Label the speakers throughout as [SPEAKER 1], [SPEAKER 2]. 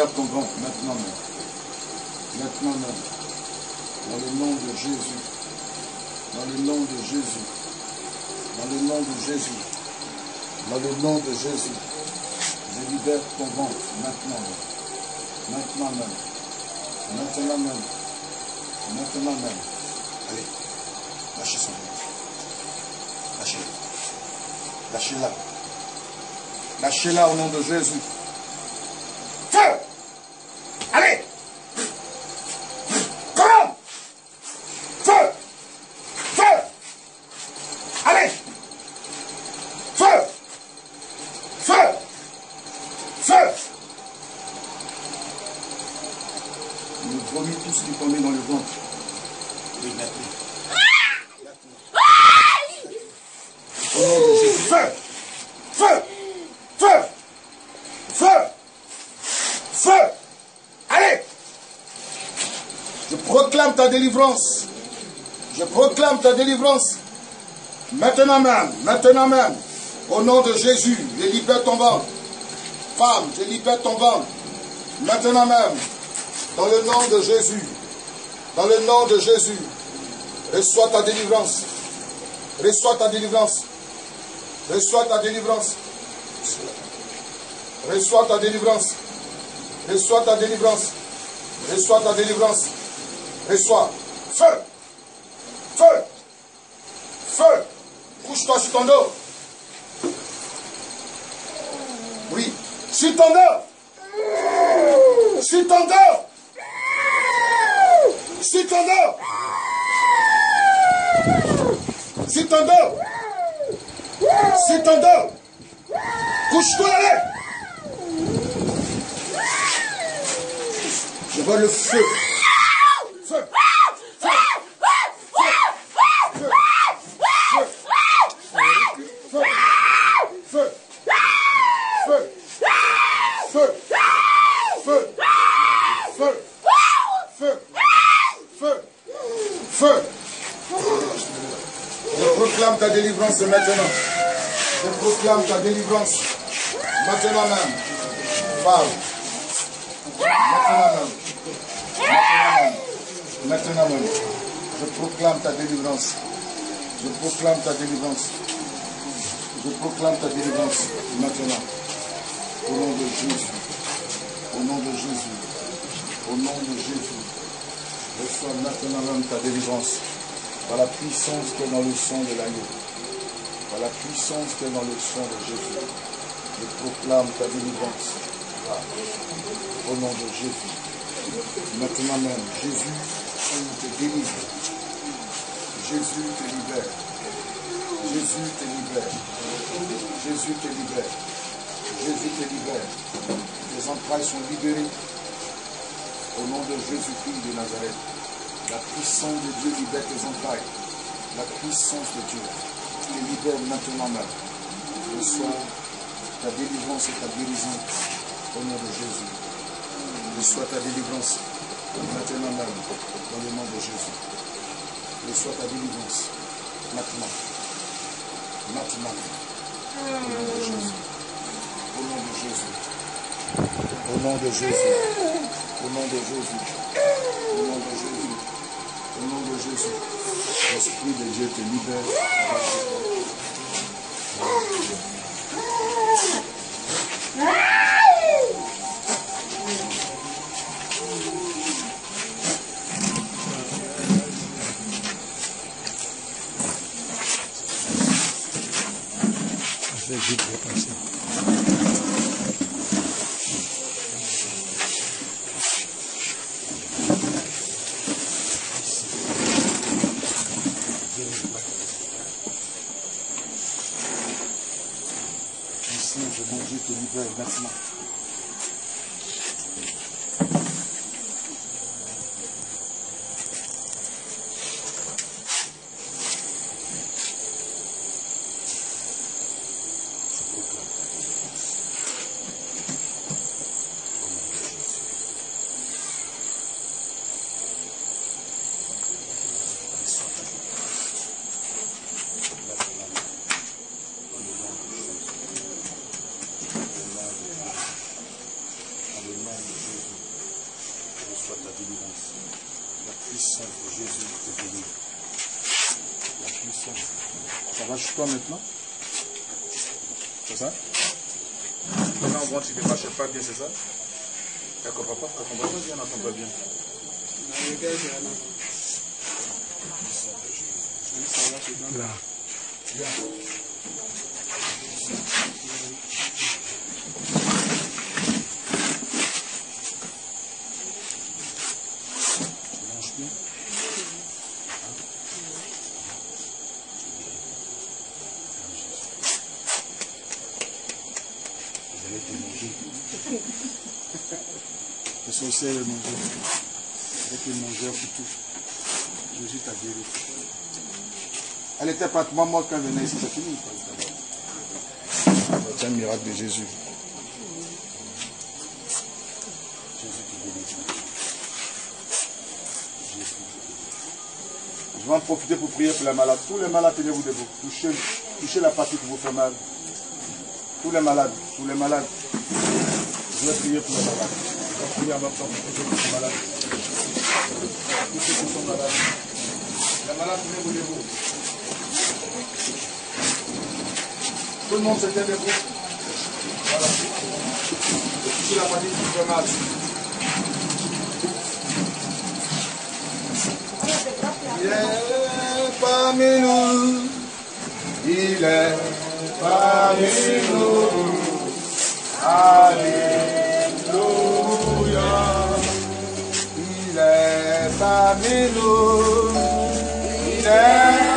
[SPEAKER 1] libère ton ventre maintenant même. Maintenant même. Dans le nom de Jésus. Dans le nom de Jésus. Dans le nom de Jésus. Dans le nom de Jésus. Je libère ton ventre maintenant même. Maintenant même. Maintenant même. Maintenant même. Allez. Lâchez son ventre. Lâchez-la. Lâchez-la. Lâchez-la au nom de Jésus. Feu Allez Commande Feu Feu Allez Feu Feu Feu Il nous vomit tout ce qui tombait dans le ventre. Feu Feu Feu Feu Feu Allez Je proclame ta délivrance. Je proclame ta délivrance. Maintenant même, maintenant même, au nom de Jésus, je libère ton ventre. Femme, je libère ton ventre. Maintenant même, dans le nom de Jésus, dans le nom de Jésus, reçois ta délivrance. Reçois ta délivrance. Reçois ta délivrance. Reçois ta délivrance. Reçois ta délivrance. Reçois ta délivrance. Reçois. Feu. Feu. Feu. Couche-toi sur ton dos. Oui. Sur ton dos. Sur ton dos. Sur ton dos. Sur ton dos. Sur ton dos. Couche-toi, allez. Je vois le. Feu. Délivrance maintenant. Je proclame ta délivrance. Maintenant même. Maintenant même. Maintenant même. Je proclame ta délivrance. Je proclame ta délivrance. Je proclame ta délivrance maintenant. Au nom de Jésus. Au nom de Jésus. Au nom de Jésus. Reçois maintenant même ta délivrance. Par la puissance qui est dans le sang de l'agneau. La puissance qui est dans le sang de Jésus. Je proclame ta délivrance. Au nom de Jésus. Maintenant même, Jésus te délivre. Jésus te libère. Jésus te libère. Jésus te libère. Jésus te libère. Tes entrailles sont libérées. Au nom de Jésus-Christ de Nazareth. La puissance de Dieu libère tes entrailles. La puissance de Dieu te libère maintenant même. Reçois ta délivrance et ta guérison au nom de Jésus. Reçois ta délivrance maintenant même dans le nom de Jésus. Reçois ta délivrance maintenant. Maintenant. Au nom de Jésus. Au nom de Jésus. Au nom de Jésus. Au nom de Jésus. Au nom de Jésus. Au nom de Jésus. L'Esprit de Dieu te libère. Puissance de Jésus te délivre. La puissance. Ça va chez toi maintenant? C'est ça? Maintenant, on voit que tu ne marches pas bien, c'est ça? D'accord, papa, quand on va bien, on n'entend pas bien.
[SPEAKER 2] Là.
[SPEAKER 1] Tu manges bien Vous allez te manger. Allez te manger au couteau. Jésus t'a guéri. Elle était pratiquement morte quand elle venait ici, c'est fini. C'est un miracle de Jésus. Jésus qui délivre. Jésus qui délivre. Je vais en profiter pour prier pour les malades. Tous les malades, tenez-vous debout. Touchez, touchez la partie qui vous fait mal. Tous les malades, tous les malades. Je vais prier pour les malades. Temps pour tous ceux qui sont malades. Tous ceux qui sont malades. Les malades, tenez-vous debout. Tout le monde se tient debout. Voilà. Touchez la partie qui fait mal. Il est parmi nous. Il est parmi nous. Alléluia. Est parmi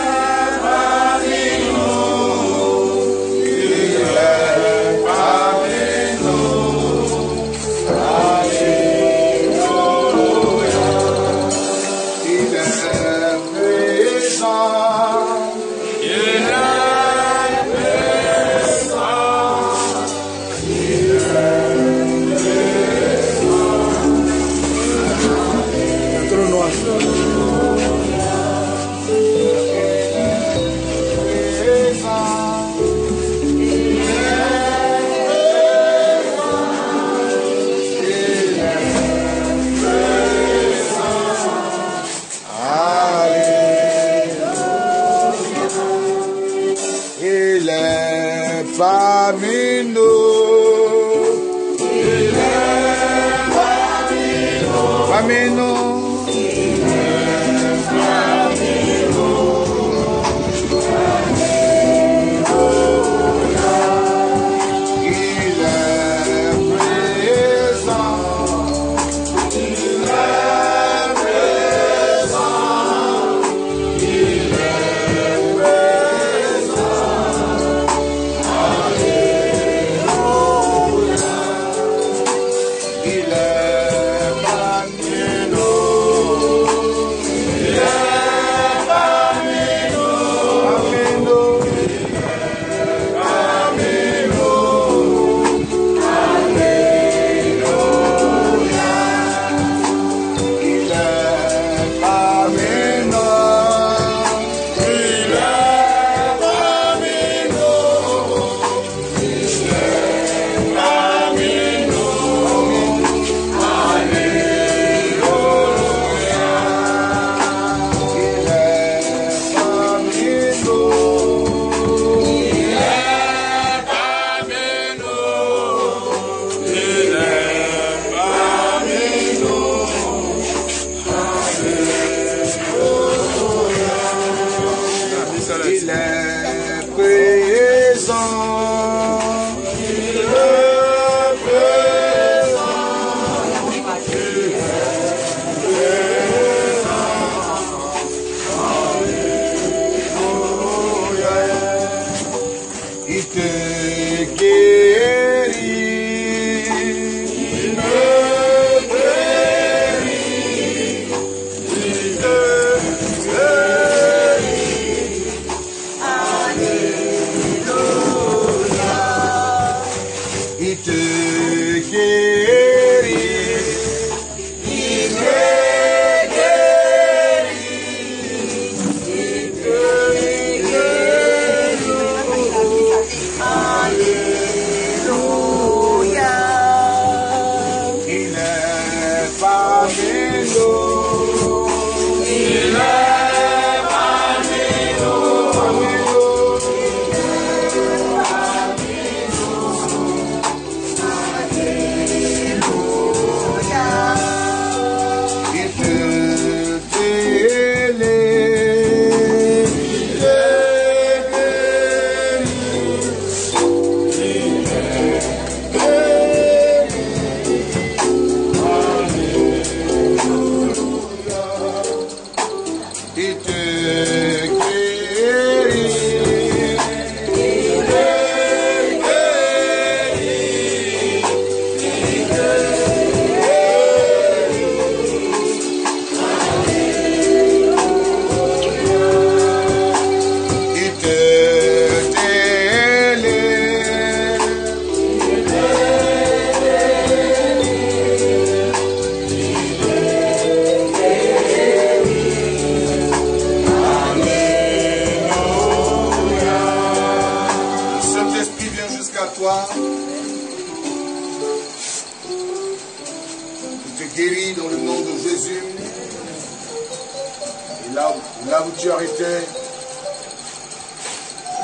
[SPEAKER 1] Là, là où tu as été,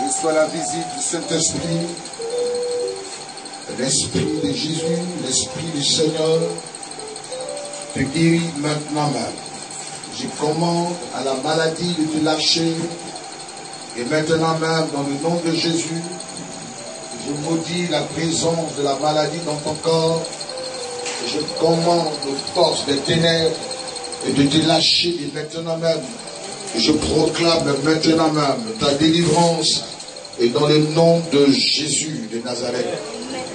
[SPEAKER 1] reçois la visite du Saint-Esprit. L'Esprit de Jésus, l'Esprit du Seigneur te guérit maintenant même. Je commande à la maladie de te lâcher. Et maintenant même, dans le nom de Jésus, je maudis la présence de la maladie dans ton corps. Je commande aux forces des ténèbres et de te lâcher et maintenant même. Je proclame maintenant même ta délivrance et dans le nom de Jésus de Nazareth.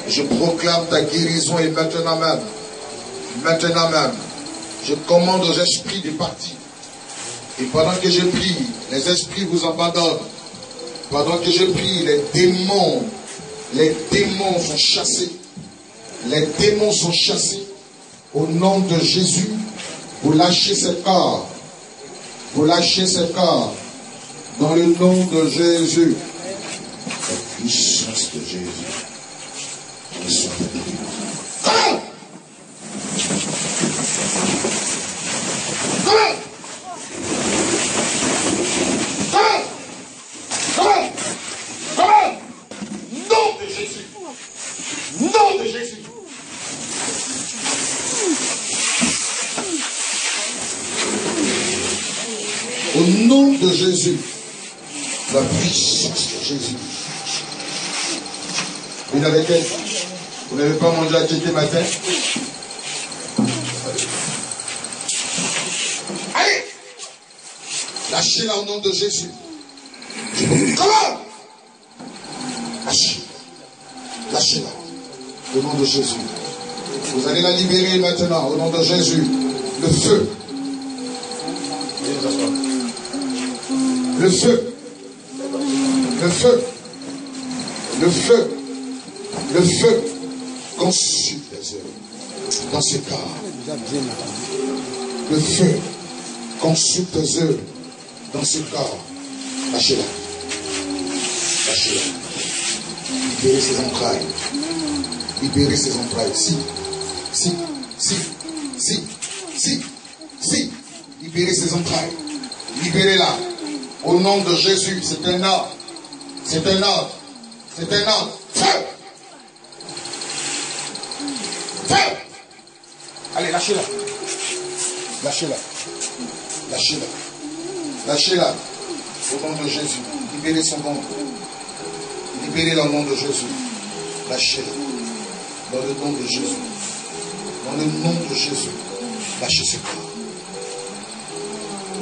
[SPEAKER 1] Je proclame ta guérison et maintenant même. Maintenant même. Je commande aux esprits de partir. Et pendant que je prie, les esprits vous abandonnent. Pendant que je prie, les démons, les démons sont chassés. Les démons sont chassés. Au nom de Jésus, vous lâchez ce corps. Vous lâchez ce corps. Dans le nom de Jésus. La puissance de Jésus. Reçois ta délivrance. Comment Comment Comment Comment Comment Nom de Jésus. Nom de Jésus. Au nom de Jésus, la puissance de Jésus. Vous n'avez pas mangé à jeter matin Allez Lâchez-la au nom de Jésus. Comment Lâchez. Lâchez-la. Au nom de Jésus. Vous allez la libérer maintenant. Au nom de Jésus. Le feu. Le feu. Le feu. Le feu. Le feu. Consume les œuvres. Dans ce corps. Le feu. Consume tes. Dans ce corps. Lâchez-la. Lâchez-la. Libérez ses entrailles. Libérez ses entrailles. Si, si, si, si, si, si. Libérez ses entrailles. Libérez-la. Au nom de Jésus, c'est un ordre. C'est un ordre. C'est un ordre. Feu. Allez, lâchez-la. Lâchez-la. Lâchez-la. Lâchez-la. Au nom de Jésus. Libérez son ventre. Libérez-la au nom de Jésus. Lâchez-la. Dans le nom de Jésus. Dans le nom de Jésus. Lâchez ce corps.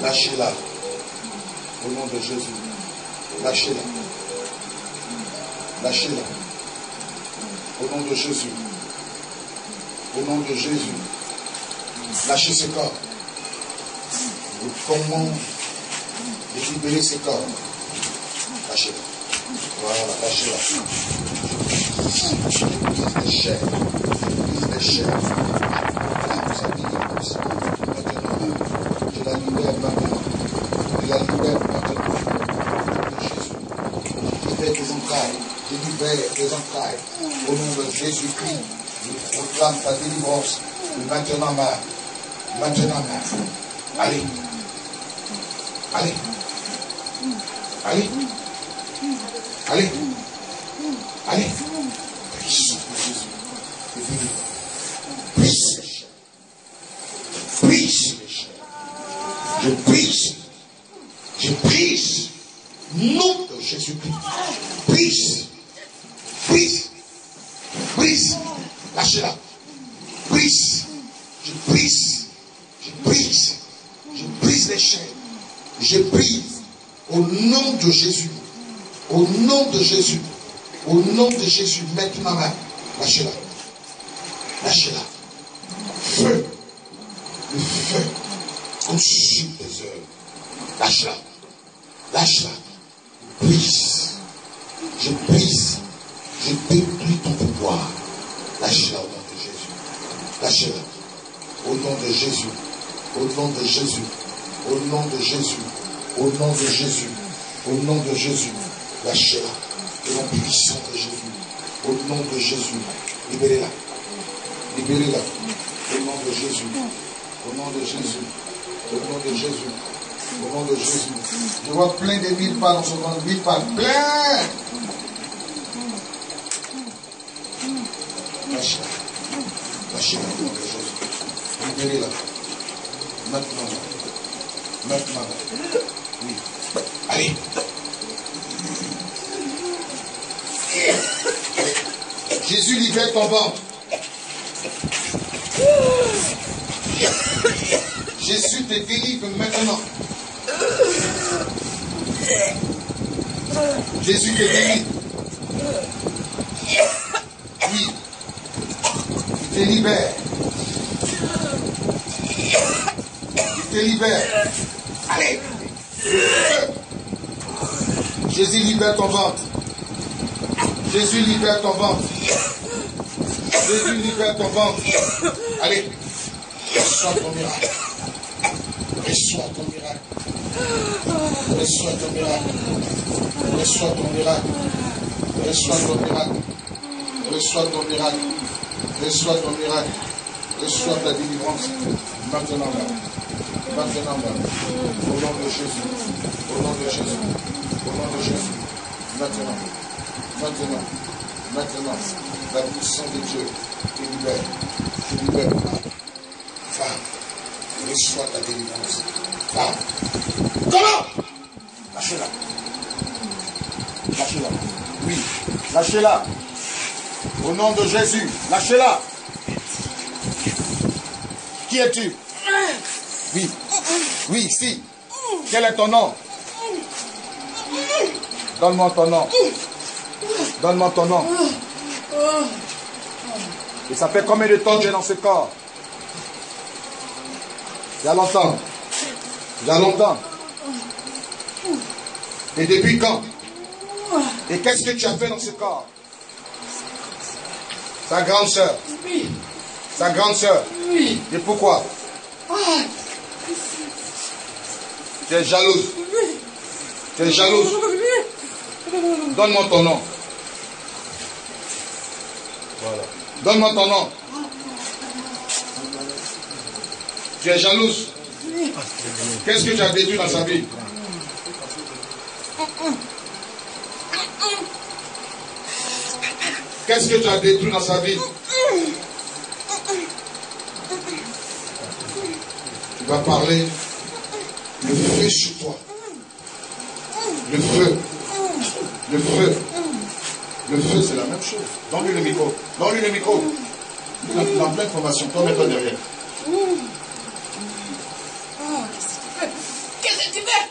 [SPEAKER 1] Lâchez-la. Au nom de Jésus. Lâchez-la. Lâchez-la. Au nom de Jésus. Au nom de Jésus. Lâchez ce corps. Je de libérer ce corps. Lâchez-la. Voilà, lâchez-la. Chaînes. Brise les chaînes. Vous avez dit, maintenant, je la libère maintenant. Je la libère maintenant. Jésus. Libère tes entrailles. Je libère tes entrailles. Au nom de Jésus-Christ, je proclame ta délivrance. Maintenant, ma Maintenant, même. Allez. Allez. Allez. Allez. Puissance de Jésus. Et venez. Brise les chaînes. Brise les chaînes. Je brise. Je brise. Nom de Jésus-Christ. Brise. Brise. Brise. Lâchez-la. Brise. Je brise. Je brise. Je brise les chaînes. Je brise. Au nom de Jésus. Au nom de Jésus. Au nom de Jésus. Mettez ma main. Lâchez-la. Lâchez-la. Feu. Le feu. Consume tes œuvres. Lâche-la. Lâche-la. Brise. Je brise. Je détruis ton pouvoir. Lâche-la au nom de Jésus. Lâche-la. Au nom de Jésus. Au nom de Jésus. Au nom de Jésus. Au nom de Jésus. Au nom de Jésus. Lâchez-la. Au nom puissant de Jésus. Au nom de Jésus. Libérez-la. Libérez-la. Au nom de Jésus. Au nom de Jésus. Au nom de Jésus. Au nom de Jésus. Je vois plein de mille pas dans son ventre. Mille pas. Plein. Lâchez-la au nom de Jésus. Libérez-la. Maintenant. Maintenant. Oui. Allez. Jésus libère ton ventre. Jésus te délivre maintenant. Jésus te délivre. Oui. Il libère. Il te libère. Allez. Jésus libère ton ventre. Jésus libère ton ventre. Jésus libère ton ventre. Allez. Reçois ton miracle. Reçois ton miracle. Reçois ton miracle. Reçois ton miracle. Reçois ton miracle. Reçois ton miracle. Reçois ton miracle. Reçois ta délivrance. Maintenant, là. Maintenant, là. Au nom de Jésus. Au nom de Jésus. Au nom de Jésus. Maintenant. Maintenant. Maintenant. La puissance de Dieu te libère. Te libère. Femme. Reçois ta délivrance. Femme. Comment? Lâchez-la. Lâchez-la. Oui. Lâchez-la. Au nom de Jésus. Lâchez-la. Qui es-tu? Oui. Oui, si. Quel est ton nom? Donne-moi ton nom. Donne-moi ton nom. Et ça fait combien de temps que tu es dans ce corps? Il y a longtemps. Il y a longtemps. Et depuis quand? Et qu'est-ce que tu as fait dans ce corps? Sa grande sœur.
[SPEAKER 3] Oui,
[SPEAKER 1] Sa grande sœur.
[SPEAKER 3] oui.
[SPEAKER 1] Et pourquoi?
[SPEAKER 3] Ah,
[SPEAKER 1] Tu es jalouse. Tu es jalouse. Donne-moi ton nom. Voilà. Donne-moi ton nom. Tu es jalouse. Qu'est-ce que tu as détruit dans sa vie? Qu'est-ce que tu as détruit dans sa vie Tu vas parler le feu sur toi. Le feu. Le feu. Le feu, c'est la même chose. Donne-lui le micro. Donne-lui le micro. Il a, il a plein de formations. Toi, mets-toi derrière.
[SPEAKER 3] Qu'est-ce que tu fais?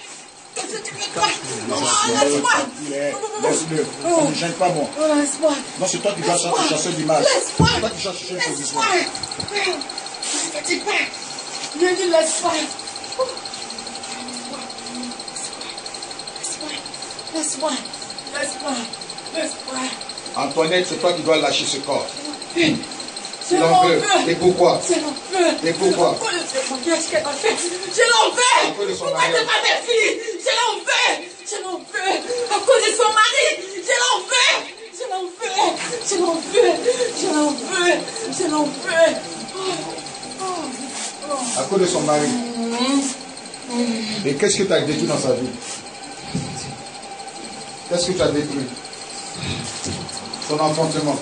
[SPEAKER 3] Qu'est-ce que tu quoi Oh, laisse-moi
[SPEAKER 1] Laisse-le. Ça ne gêne pas, moi.
[SPEAKER 3] Oh,
[SPEAKER 1] Non, c'est toi qui dois chercher, chercher l'image.
[SPEAKER 3] Laisse-moi.
[SPEAKER 1] C'est toi qui cherches une position.
[SPEAKER 3] Laisse-moi. Que tu fais Je dis laisse-moi. Laisse-moi. Laisse-moi. Laisse-moi.
[SPEAKER 1] Antoinette, c'est toi qui dois lâcher ce corps.
[SPEAKER 3] Je
[SPEAKER 1] l'en
[SPEAKER 3] l'en
[SPEAKER 1] veux.
[SPEAKER 3] veux
[SPEAKER 1] Et pourquoi?
[SPEAKER 3] Je l'en veux
[SPEAKER 1] Et pourquoi?
[SPEAKER 3] Je l'en veux
[SPEAKER 1] cause de son
[SPEAKER 3] Pourquoi c'est pas fille Je l'en veux Je l'en veux À cause de son mari Je l'en veux Je l'en veux Je l'en veux Je l'en veux Je l'en veux Oh, oh, oh.
[SPEAKER 1] À cause de son mari. Et qu'est-ce que tu as détruit dans sa vie? Qu'est-ce que tu as détruit? Son enfantement.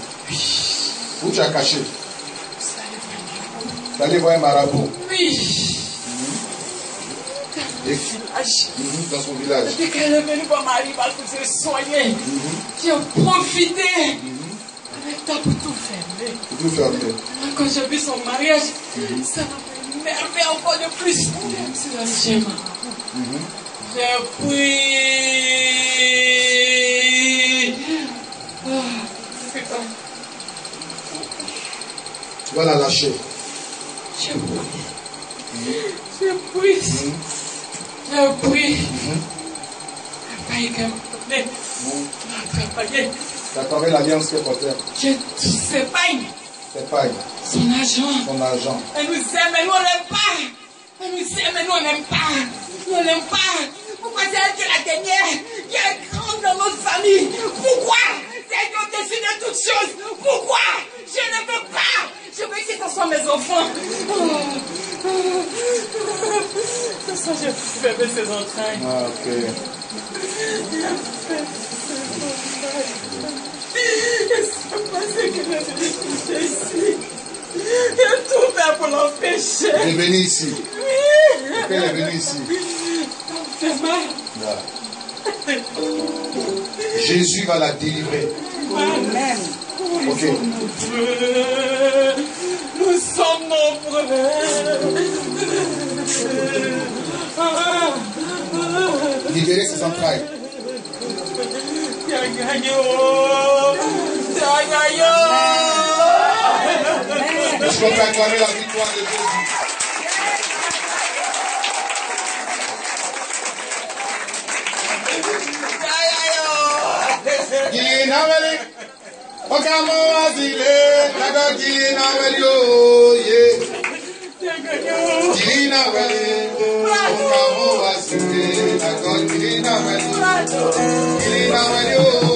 [SPEAKER 1] Où tu as caché? Tu es allé voir un marabout.
[SPEAKER 3] Oui.
[SPEAKER 1] Et,
[SPEAKER 3] Village.
[SPEAKER 1] Mhm, dans son village.
[SPEAKER 3] Dès qu'elle est venue voir Marie parce que je soigné, j'ai profité avec toi pour tout fermer.
[SPEAKER 1] Pour tout bien.
[SPEAKER 3] Quand j'ai vu son mariage, ça m'a fait énerver encore de plus. C'est là que j'ai pris. Putain,
[SPEAKER 1] Tu vas la lâcher.
[SPEAKER 3] j'ai pris. J'ai pris. J'ai pris. J'ai failli qu'elle me donnait. J'ai failli.
[SPEAKER 1] Tu as trouvé l'alliance que portait.
[SPEAKER 3] J'ai tous ses pailles,
[SPEAKER 1] Tes pailles,
[SPEAKER 3] son argent.
[SPEAKER 1] ton argent.
[SPEAKER 3] Elle nous aime, mais nous on l'aime pas. Elle nous aime, mais nous on n'aime pas. Nous on l'aime pas. Pourquoi c'est elle qui est la dernière, qui est grande dans notre famille? Pourquoi? C'est elle qui est au-dessus de toutes choses. Pourquoi? Je ne veux pas. Je veux que ce soit mes enfants. Toute façon, j'ai fermé ses entrailles.
[SPEAKER 1] Ah, ok.
[SPEAKER 3] C'est pas ce que je toucher ici. J'ai tout fait pour l'empêcher.
[SPEAKER 1] Il est venu ici.
[SPEAKER 3] Oui.
[SPEAKER 1] Il est venu ici
[SPEAKER 3] fait mal.
[SPEAKER 1] Là. Jésus va la délivrer.
[SPEAKER 4] Amen.
[SPEAKER 1] Ok.
[SPEAKER 3] Nous sommes nombreux.
[SPEAKER 1] Libérer ses entrailles. Qu'on peut acclamer la victoire de Jésus
[SPEAKER 3] as
[SPEAKER 1] Mukamo wasile daga jilina weli oye. Jilina weli
[SPEAKER 3] mukamo wasile daga jilina weli.
[SPEAKER 1] Jilina weli oye.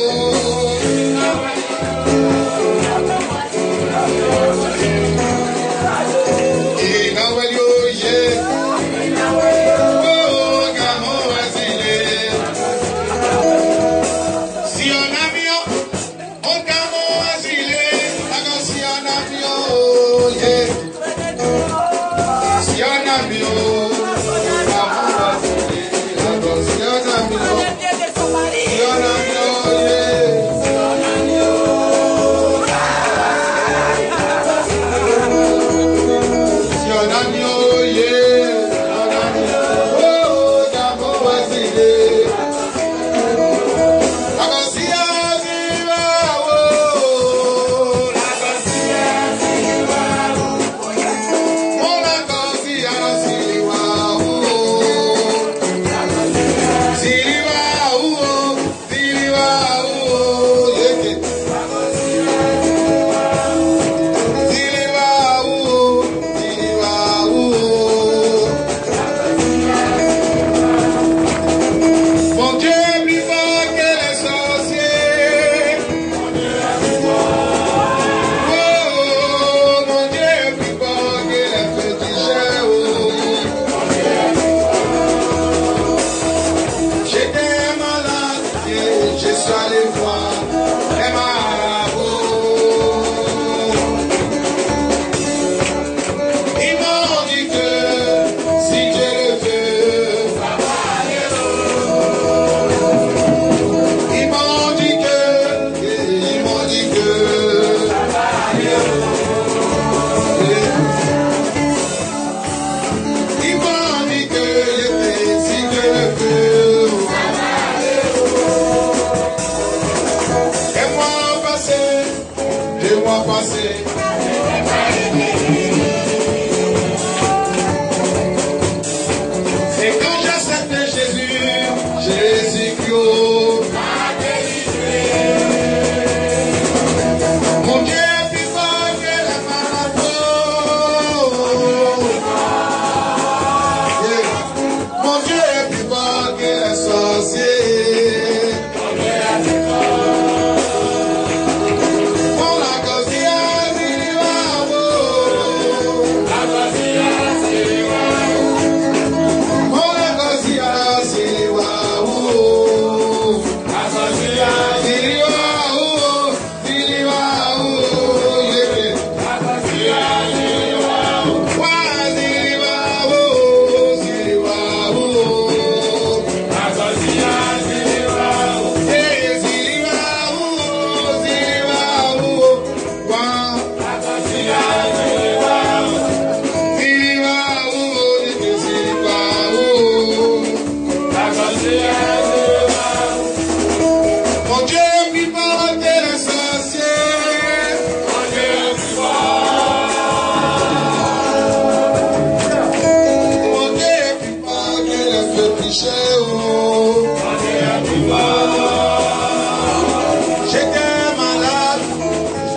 [SPEAKER 1] shining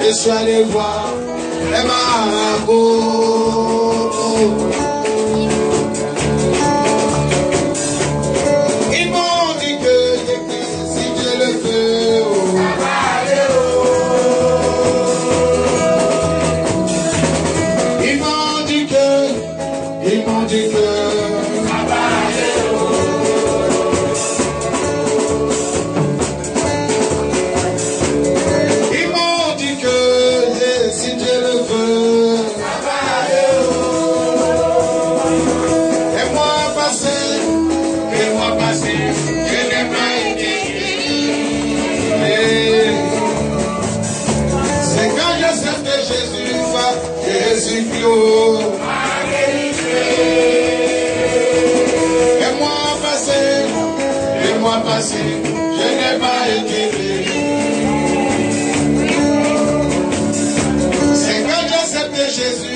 [SPEAKER 1] je suis allé voir les Jesus.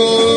[SPEAKER 1] Jésus